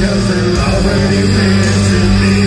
nothing already meant to be.